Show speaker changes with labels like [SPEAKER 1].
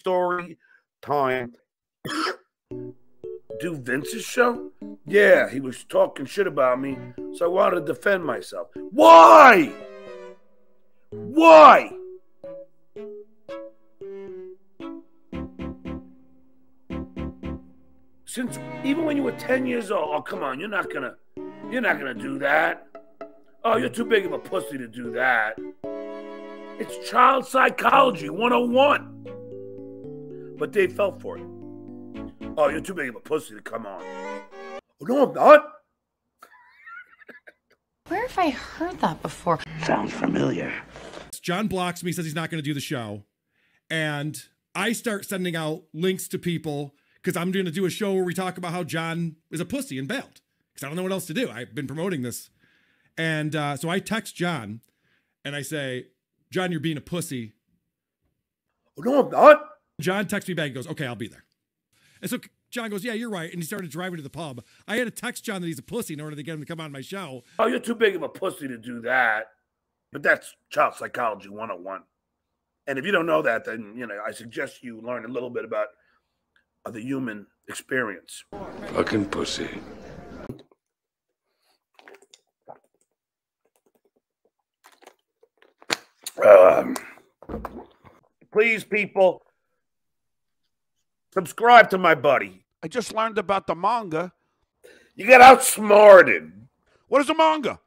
[SPEAKER 1] story time. Do Vince's show? Yeah, he was talking shit about me, so I wanted to defend myself. Why? Why? Since even when you were 10 years old, oh come on, you're not gonna you're not gonna do that. Oh, you're too big of a pussy to do that. It's child psychology 101. But Dave fell for it. Oh, you're too big of a pussy to come on. Oh, no, I'm not.
[SPEAKER 2] Where have I heard that before?
[SPEAKER 1] Sounds familiar.
[SPEAKER 3] John blocks me, says he's not going to do the show. And I start sending out links to people because I'm going to do a show where we talk about how John is a pussy and bailed because I don't know what else to do. I've been promoting this. And uh, so I text John and I say, John, you're being a pussy.
[SPEAKER 1] Oh, no, I'm not.
[SPEAKER 3] John texts me back and goes, okay, I'll be there. And so John goes, yeah, you're right. And he started driving to the pub. I had to text John that he's a pussy in order to get him to come on my show.
[SPEAKER 1] Oh, you're too big of a pussy to do that. But that's child psychology 101. And if you don't know that, then, you know, I suggest you learn a little bit about uh, the human experience.
[SPEAKER 4] Fucking pussy.
[SPEAKER 1] Um, please, people, subscribe to my buddy.
[SPEAKER 5] I just learned about the manga.
[SPEAKER 1] You got outsmarted.
[SPEAKER 5] What is a manga?